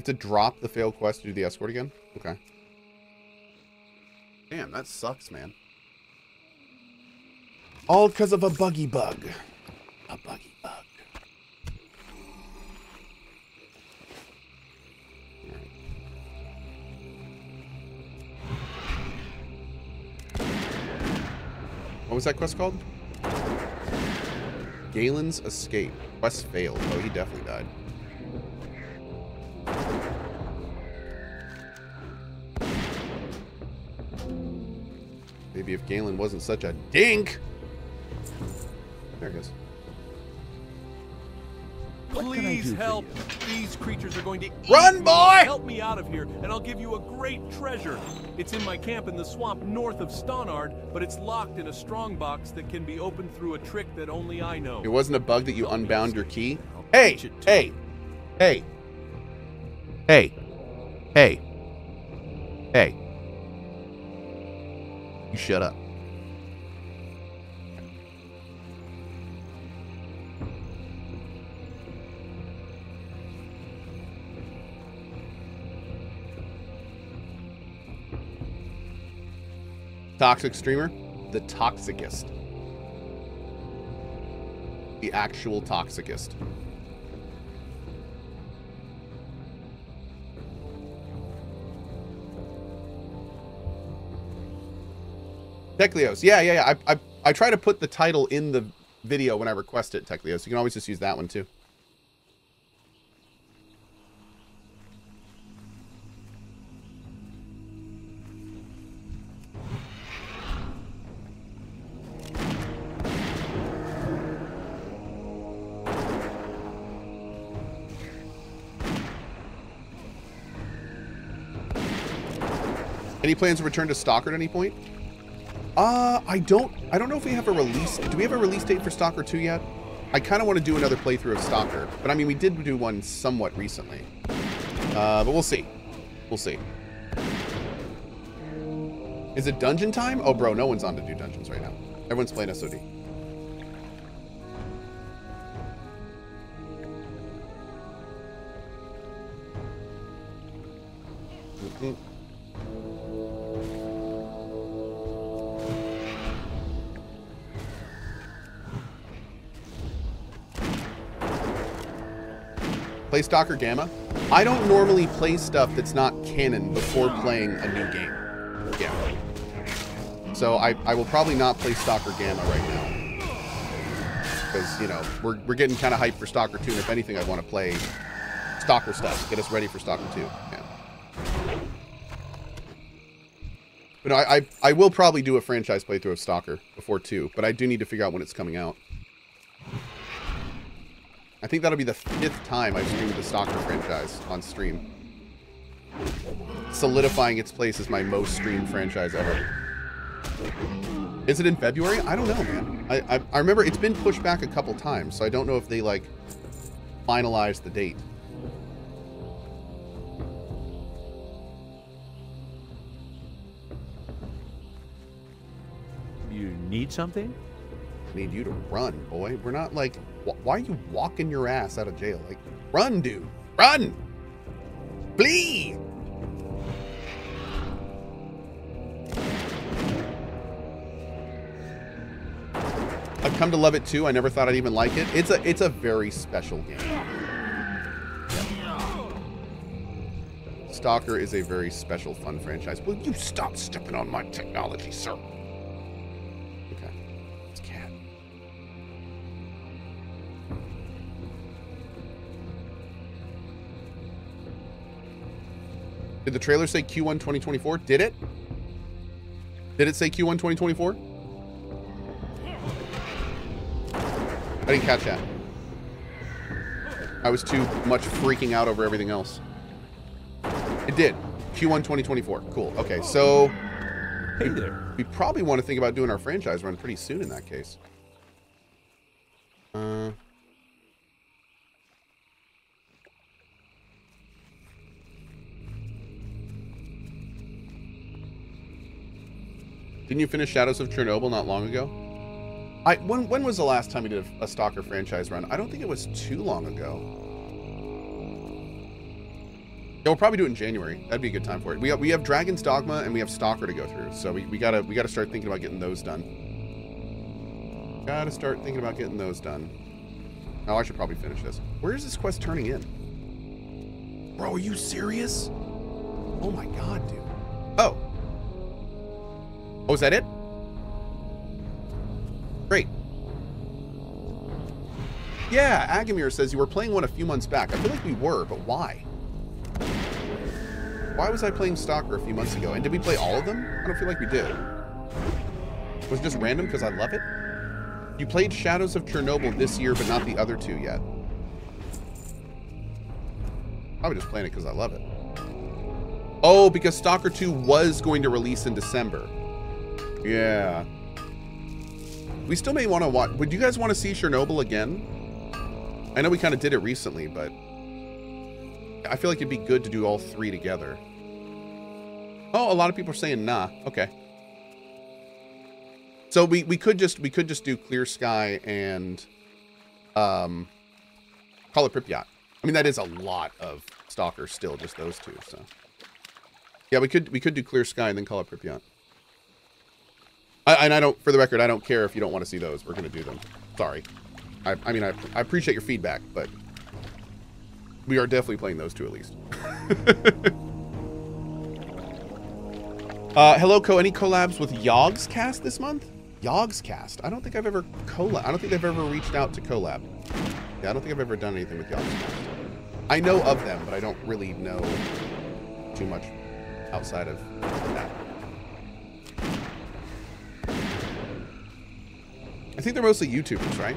have to drop the failed quest to do the escort again? Okay. Damn, that sucks, man. All because of a buggy bug. A buggy bug. What was that quest called? Galen's Escape. Quest failed. Oh, he definitely died. Maybe if Galen wasn't such a dink. There it goes. Please help. These creatures are going to eat Run, me. boy! Help me out of here, and I'll give you a great treasure. It's in my camp in the swamp north of Stonard, but it's locked in a strong box that can be opened through a trick that only I know. It wasn't a bug that you unbound your key. I'll Hey, teach hey, hey, hey, hey, hey. You shut up. Toxic streamer, the toxicist. The actual toxicist. Techleos. Yeah, yeah, yeah. I, I, I try to put the title in the video when I request it, Techleos. You can always just use that one too. Any plans to return to Stalker at any point? Uh, I don't. I don't know if we have a release. Do we have a release date for Stalker 2 yet? I kind of want to do another playthrough of Stalker, but I mean, we did do one somewhat recently. Uh, but we'll see. We'll see. Is it dungeon time? Oh, bro, no one's on to do dungeons right now. Everyone's playing SOD. Mhm. Play Stalker Gamma. I don't normally play stuff that's not canon before playing a new game. Yeah. So I, I will probably not play Stalker Gamma right now. Because, you know, we're, we're getting kind of hyped for Stalker 2, and if anything, I'd want to play Stalker stuff. Get us ready for Stalker 2. Yeah. But I, I, I will probably do a franchise playthrough of Stalker before 2, but I do need to figure out when it's coming out. I think that'll be the fifth time I've streamed the Stalker franchise on stream. Solidifying its place as my most streamed franchise ever. Is it in February? I don't know, man. I, I, I remember it's been pushed back a couple times, so I don't know if they, like, finalized the date. You need something? I need you to run, boy. We're not, like, why are you walking your ass out of jail? Like, run, dude. Run! Flee! I've come to love it too. I never thought I'd even like it. It's a it's a very special game. Stalker is a very special, fun franchise. Will you stop stepping on my technology, sir? Did the trailer say Q1 2024? Did it? Did it say Q1 2024? I didn't catch that. I was too much freaking out over everything else. It did. Q1 2024. Cool. Okay, so Hey there. we probably want to think about doing our franchise run pretty soon in that case. Uh, didn't you finish Shadows of Chernobyl not long ago? I when when was the last time you did a, a Stalker franchise run? I don't think it was too long ago. Yeah, we'll probably do it in January. That'd be a good time for it. We have, we have Dragon's Dogma and we have Stalker to go through, so we, we gotta we gotta start thinking about getting those done. Gotta start thinking about getting those done. Oh, I should probably finish this. Where is this quest turning in? Bro, are you serious? Oh my god, dude. Oh. Oh, is that it? Great. Yeah, Agamir says you were playing one a few months back. I feel like we were, but why? Why was I playing Stalker a few months ago? And did we play all of them? I don't feel like we did. Was it just random because I love it? You played Shadows of Chernobyl this year, but not the other two yet. I was just playing it because I love it. Oh, because Stalker 2 was going to release in December. Yeah. We still may want to watch. Would you guys want to see Chernobyl again? I know we kind of did it recently, but I feel like it'd be good to do all three together. Oh, a lot of people are saying nah. Okay. So we, we could just we could just do Clear Sky and um Call of Pripyat. I mean that is a lot of Stalker still, just those two, so. Yeah, we could we could do Clear Sky and then Call of Pripyat. I, and I don't, for the record, I don't care if you don't want to see those. We're going to do them. Sorry. I, I mean, I, I appreciate your feedback, but we are definitely playing those two at least. uh, hello, Co. Any collabs with Yogscast this month? Yogscast? I don't think I've ever collab. I don't think I've ever reached out to collab. Yeah, I don't think I've ever done anything with Yogscast. I know of them, but I don't really know too much outside of that. I think they're mostly YouTubers, right?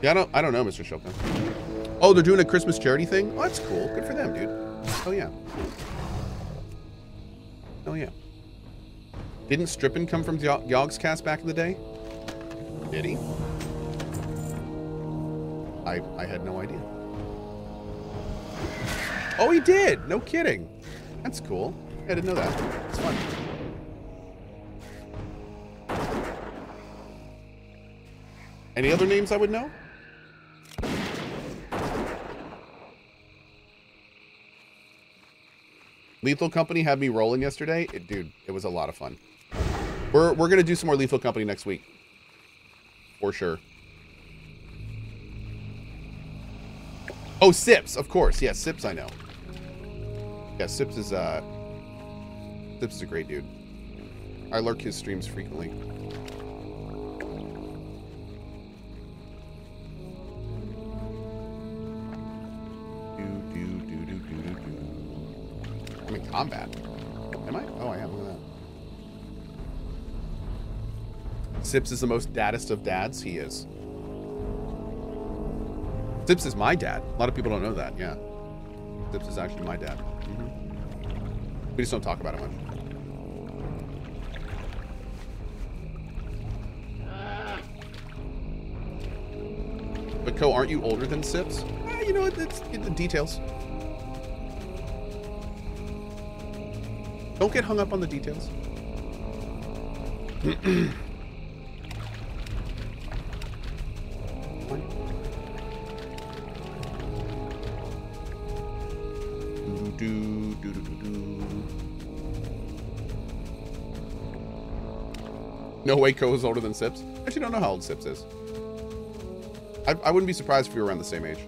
Yeah, I don't, I don't know, Mr. Chopin. Oh, they're doing a Christmas charity thing? Oh, that's cool. Good for them, dude. Oh, yeah. Oh, yeah. Didn't Strippin come from Yogscast back in the day? Did he? I, I had no idea. Oh, he did! No kidding. That's cool. I didn't know that. It's fun. Any other names I would know? Lethal Company had me rolling yesterday. It, dude, it was a lot of fun. We're, we're going to do some more Lethal Company next week. For sure. Oh, Sips, of course. Yeah, Sips I know. Yeah, Sips is, uh... Sips is a great dude. I lurk his streams frequently. I'm in combat. Am I? Oh, I am. Look at that. Sips is the most daddest of dads. He is. Sips is my dad. A lot of people don't know that. Yeah. Sips is actually my dad. Mm -hmm. We just don't talk about it much. But Co, aren't you older than Sips? Eh, you know, it's, it's the details. Don't get hung up on the details. do, do, do, do, do. No way Co is older than Sips. I actually don't know how old Sips is. I, I wouldn't be surprised if we were around the same age.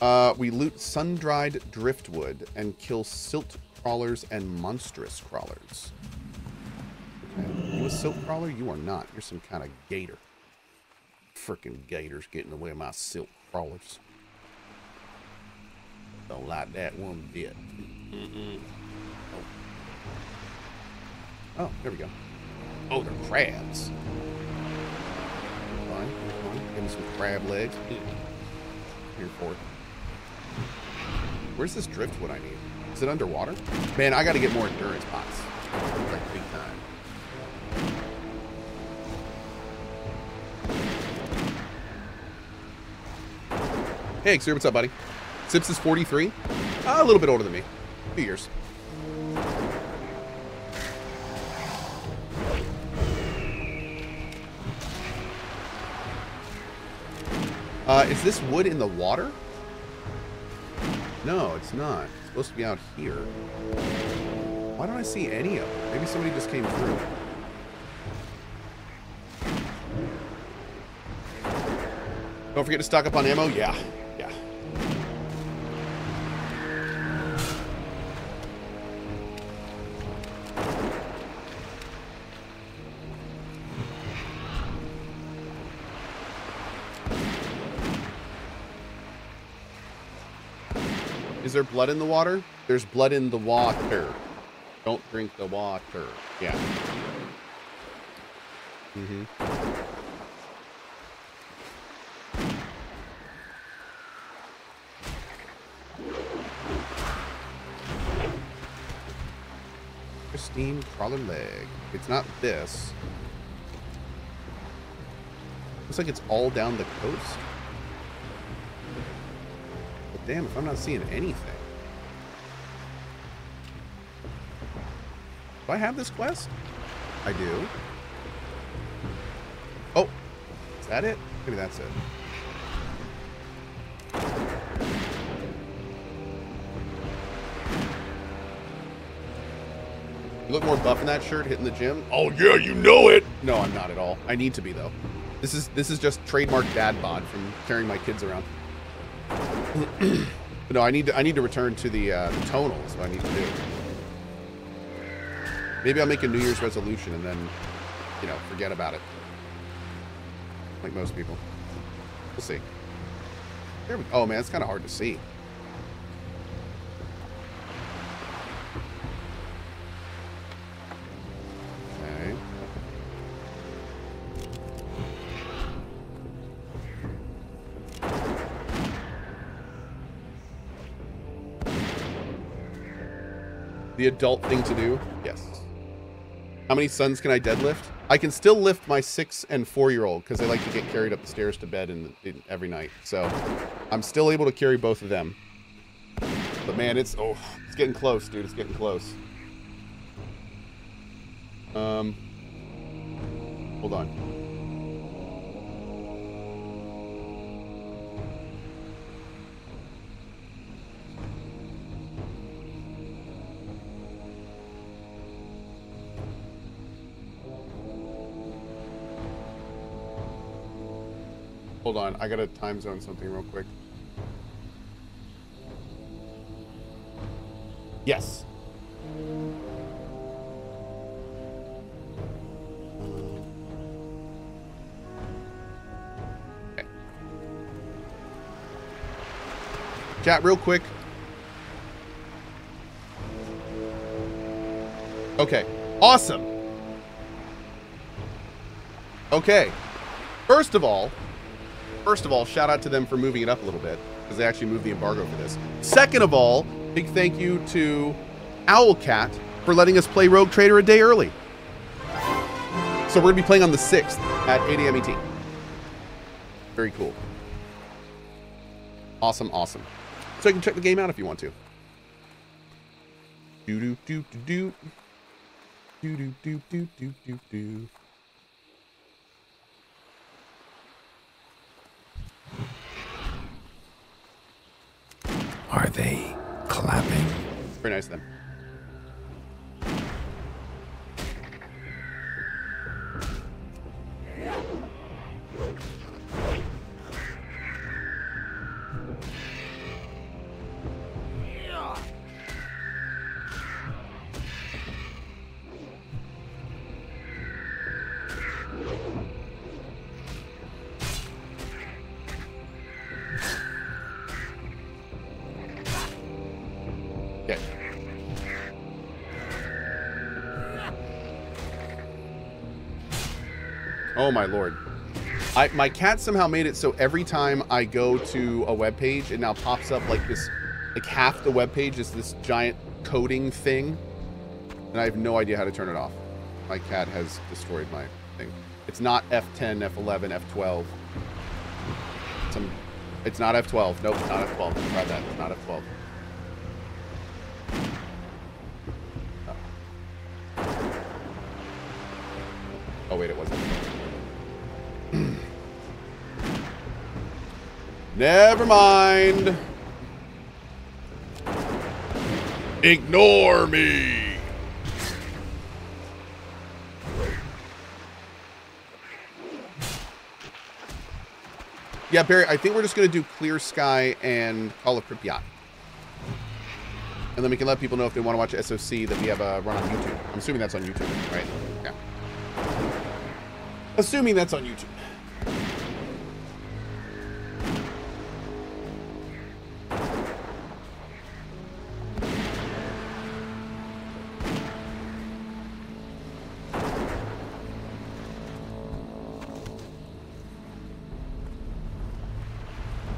Uh, we loot sun-dried driftwood and kill silt crawlers and monstrous crawlers. Okay. You a silt crawler? You are not. You're some kind of gator. Freaking gators getting in the way of my silt crawlers. Don't like that one bit. Mm -mm. Oh. oh, there we go. Oh, they're crabs. Fine. Give me some crab legs. Here for it. Where's this driftwood I need? Is it underwater? Man, I got to get more endurance pots. Hey, Xer, what's up, buddy? Sips is 43. Uh, a little bit older than me. Two years. Uh, is this wood in the water? No, it's not. It's supposed to be out here. Why don't I see any of them? Maybe somebody just came through. Don't forget to stock up on ammo. Yeah, Is there blood in the water? There's blood in the water. Don't drink the water. Yeah. Mm-hmm. Christine crawler leg. It's not this. Looks like it's all down the coast. Damn, if I'm not seeing anything. Do I have this quest? I do. Oh, is that it? Maybe that's it. You look more buff in that shirt hitting the gym. Oh yeah, you know it. No, I'm not at all. I need to be though. This is this is just trademark dad bod from carrying my kids around. No, I need to I need to return to the uh, the tonals. What I need to do. Maybe I'll make a New Year's resolution and then, you know, forget about it. Like most people. We'll see. There we, oh man, it's kind of hard to see. The adult thing to do? Yes. How many sons can I deadlift? I can still lift my six and four year old because they like to get carried up the stairs to bed in, in every night. So I'm still able to carry both of them. But man, it's oh, it's getting close, dude. It's getting close. Um, hold on. Hold on, I gotta time zone something real quick. Yes. Okay. Chat real quick. Okay. Awesome. Okay. First of all, First of all, shout out to them for moving it up a little bit because they actually moved the embargo for this. Second of all, big thank you to Owlcat for letting us play Rogue Trader a day early. So we're going to be playing on the 6th at 8 a.m. ET. Very cool. Awesome, awesome. So you can check the game out if you want to. Do do do do do. Do do do do do do do. Are they clapping? Very nice of them. Oh my lord. I, my cat somehow made it so every time I go to a web page, it now pops up like this, like half the web page is this giant coding thing, and I have no idea how to turn it off. My cat has destroyed my thing. It's not F10, F11, F12. Some It's not F12. Nope, it's not F12. Try that. It's not F12. Never mind. Ignore me. Yeah, Barry, I think we're just going to do Clear Sky and Call of Pripyat. And then we can let people know if they want to watch SOC that we have a run on YouTube. I'm assuming that's on YouTube, right? Yeah. Assuming that's on YouTube.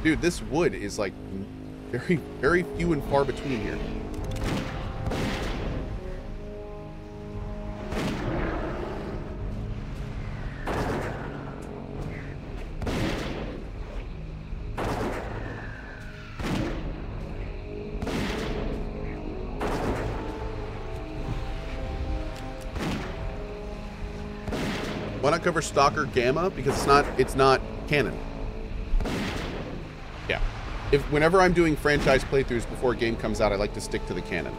Dude, this wood is like very, very few and far between here. Why not cover Stalker Gamma? Because it's not it's not canon. If whenever I'm doing franchise playthroughs before a game comes out, I like to stick to the canon.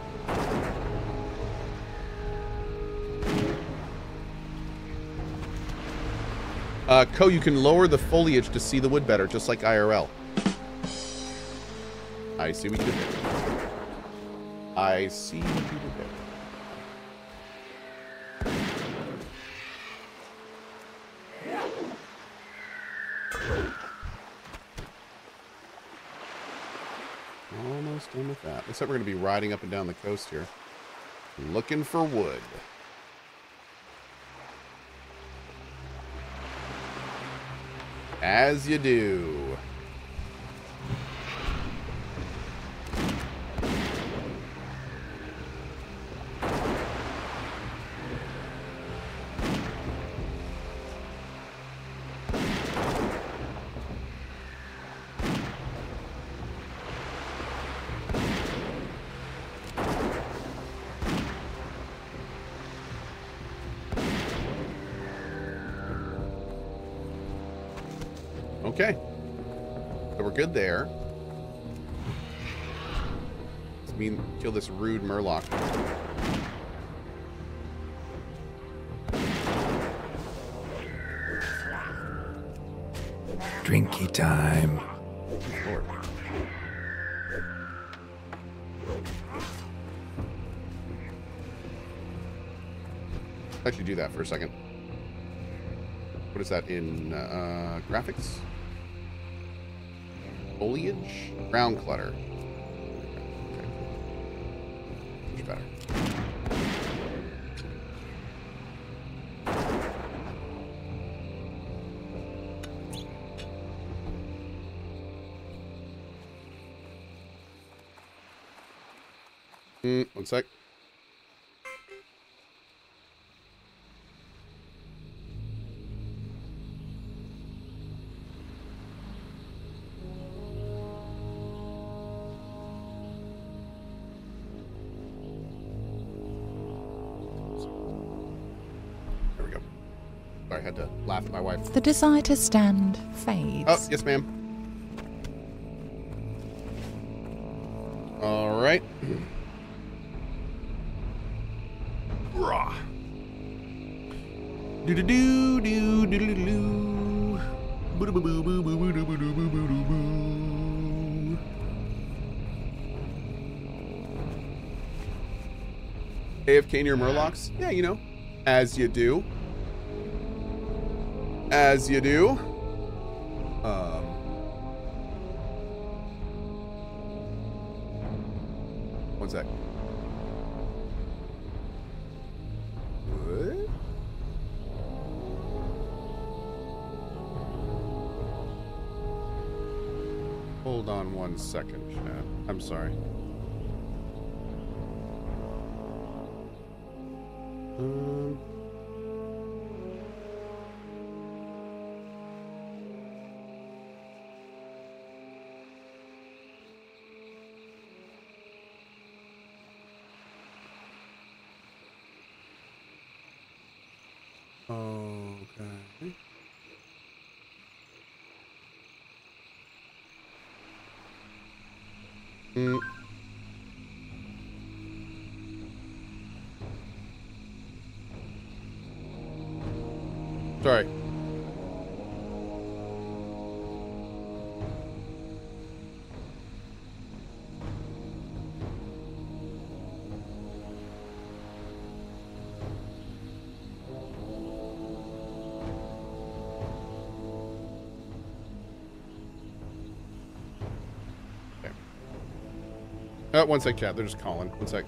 Uh, Ko, you can lower the foliage to see the wood better, just like IRL. I see what you did. I see what you did. Almost done with that. Looks like we're going to be riding up and down the coast here. Looking for wood. As you do. There. Let's mean kill this rude Murloc. Drinky time. Lord. Actually, do that for a second. What is that in uh, graphics? Foliage? Ground clutter. Much better. Mm, one sec. had to laugh at my wife. The desire to stand fades. Oh, yes, ma'am. All right. Raw. Do do do do do do do. AFK near Murlocs? Yeah, you know, as you do. As you do. Um. One sec. Hold on one second, chat. I'm sorry. Sorry. Uh, one sec, chat. They're just calling. One sec.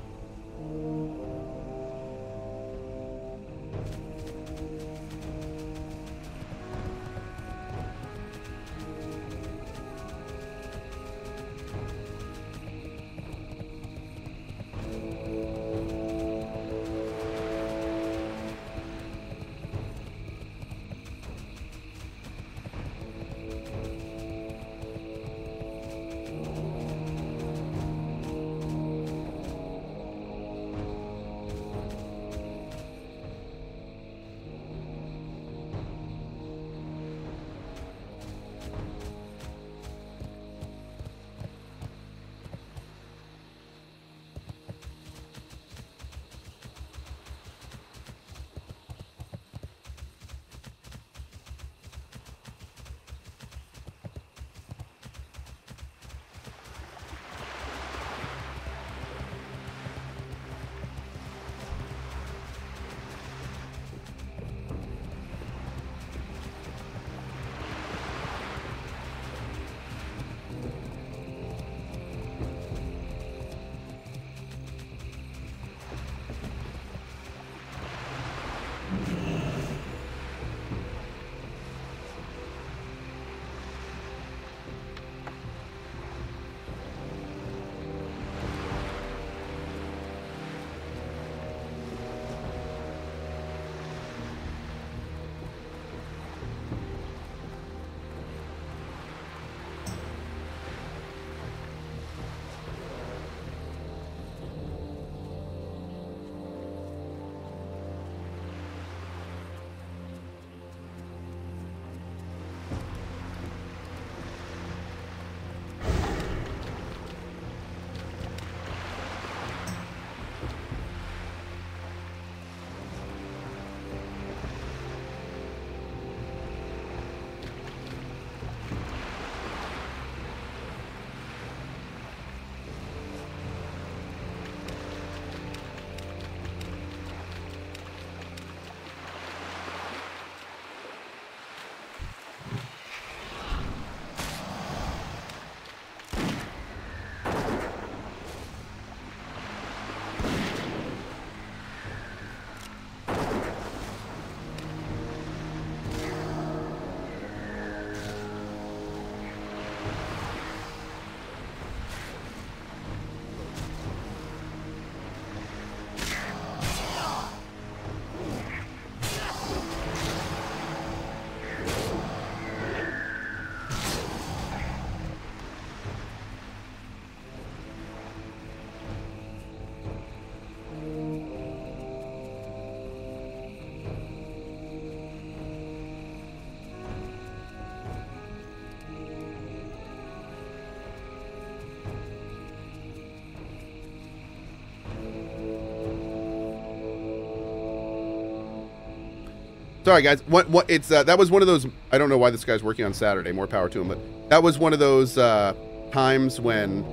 Sorry, guys. What? What? It's uh, that was one of those. I don't know why this guy's working on Saturday. More power to him. But that was one of those uh, times when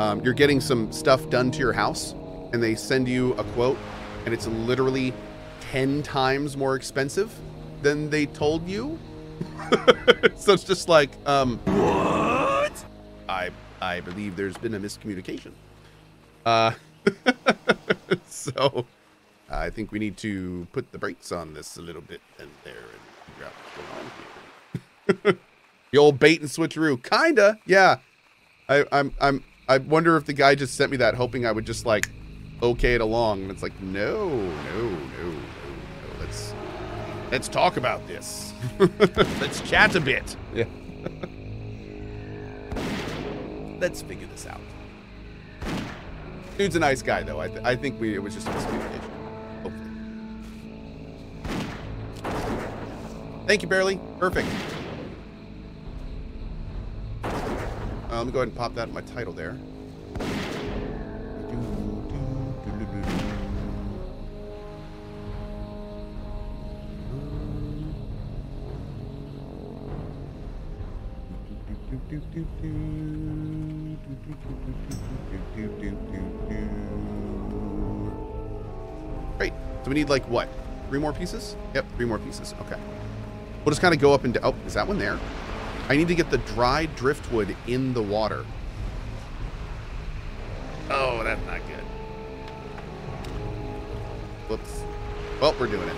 um, you're getting some stuff done to your house, and they send you a quote, and it's literally ten times more expensive than they told you. so it's just like, um, what? I I believe there's been a miscommunication. Uh, so. I think we need to put the brakes on this a little bit and there and figure out what's going on here. the old bait and switcheroo, kinda, yeah. I, I'm, I'm, I wonder if the guy just sent me that hoping I would just like okay it along, and it's like, no, no, no, no, no. Let's, let's talk about this. let's chat a bit. Yeah. let's figure this out. Dude's a nice guy, though. I, th- I think we it was just a miscommunication. Thank you, Barely. Perfect. Uh, let me go ahead and pop that in my title there. Great. So we need like what? Three more pieces? Yep, three more pieces. Okay. We'll just kind of go up and. Oh, is that one there? I need to get the dried driftwood in the water. Oh, that's not good. Whoops. Well, we're doing it.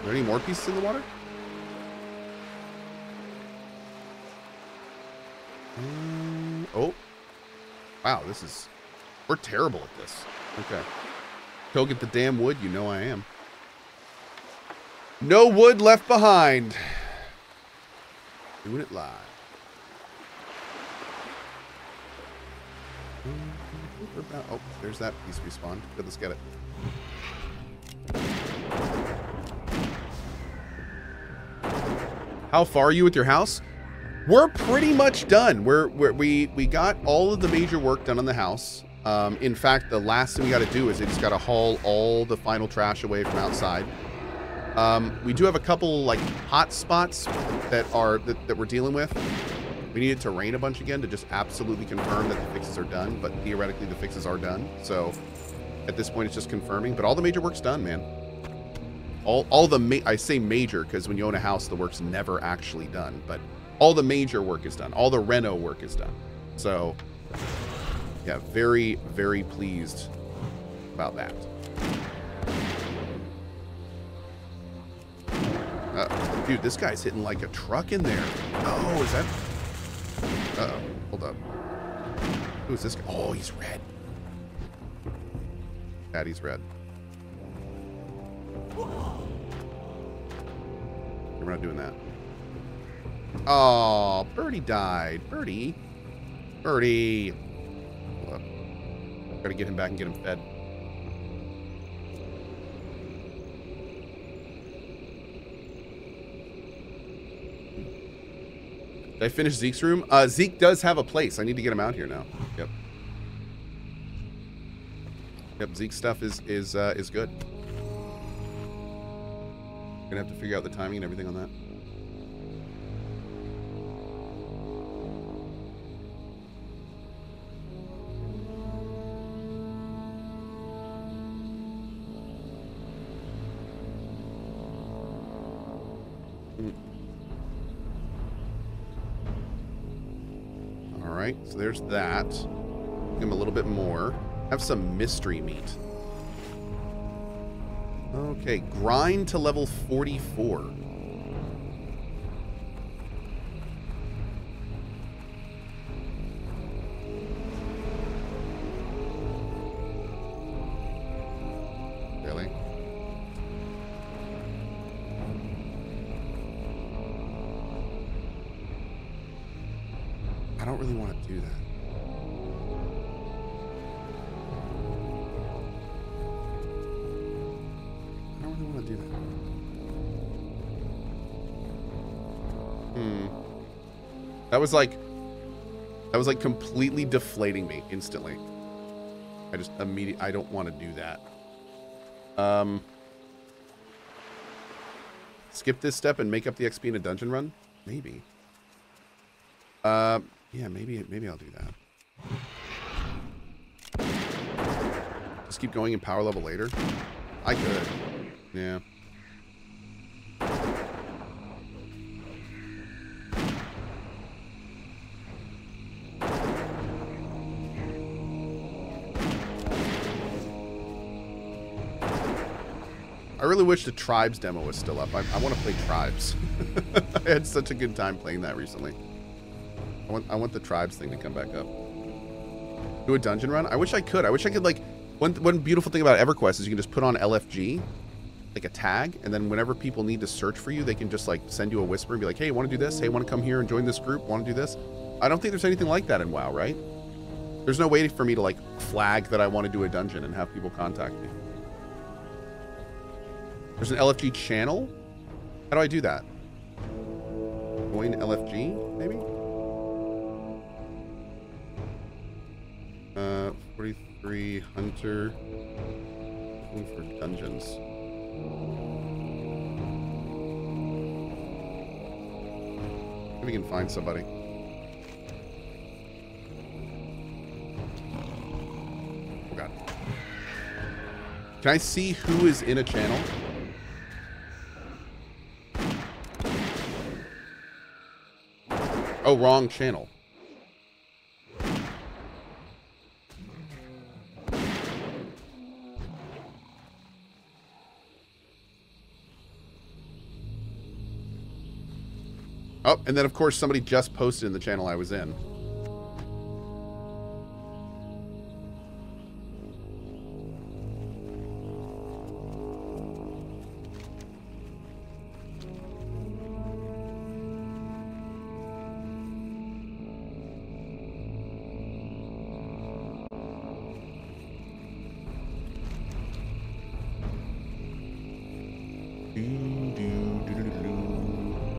Are there any more pieces in the water? Um, oh. Wow, this is... We're terrible at this. Okay. Go get the damn wood, you know I am. No wood left behind. Doing it live. Oh, there's that piece respawned. Good, let's get it. How far are you with your house? We're pretty much done. We're, we're we we got all of the major work done on the house. Um, in fact, the last thing we got to do is they just got to haul all the final trash away from outside. Um, we do have a couple like hot spots that are that, that we're dealing with. We need it to rain a bunch again to just absolutely confirm that the fixes are done. But theoretically, the fixes are done. So at this point, it's just confirming. But all the major work's done, man. All all the I say major because when you own a house, the work's never actually done. But all the major work is done. All the reno work is done. So yeah, very very pleased about that. Uh, dude, this guy's hitting like a truck in there. Oh, is that? Uh oh, hold up. Who is this guy? Oh, he's red. Daddy's red. We're not doing that. Oh, Birdie died. Birdie. Birdie. Gotta get him back and get him fed. Did I finish Zeke's room? Uh, Zeke does have a place. I need to get him out here now. Yep. Yep, Zeke's stuff is is uh, is good. Gonna have to figure out the timing and everything on that. There's that. Give him a little bit more. Have some mystery meat. Okay, grind to level 44. Don't really want to do that. I don't really want to do that. Hmm. That was like that was like completely deflating me instantly. I just immediately I don't want to do that. Um skip this step and make up the XP in a dungeon run? Maybe. Uh yeah, maybe maybe I'll do that. Just keep going in power level later. I could. Yeah. I really wish the Tribes demo was still up. I, I want to play Tribes. I had such a good time playing that recently. I want, I want the Tribes thing to come back up. Do a dungeon run? I wish I could. I wish I could, like... One, one beautiful thing about EverQuest is you can just put on LFG, like a tag, and then whenever people need to search for you, they can just, like, send you a whisper and be like, hey, want to do this? Hey, want to come here and join this group? Want to do this? I don't think there's anything like that in WoW, right? There's no way for me to like flag that I want to do a dungeon and have people contact me. There's an LFG channel? How do I do that? Join LFG, maybe? 43 Hunter. Looking for dungeons. We can find somebody. Oh god. Can I see who is in a channel? Oh, wrong channel. And then of course somebody just posted in the channel I was in.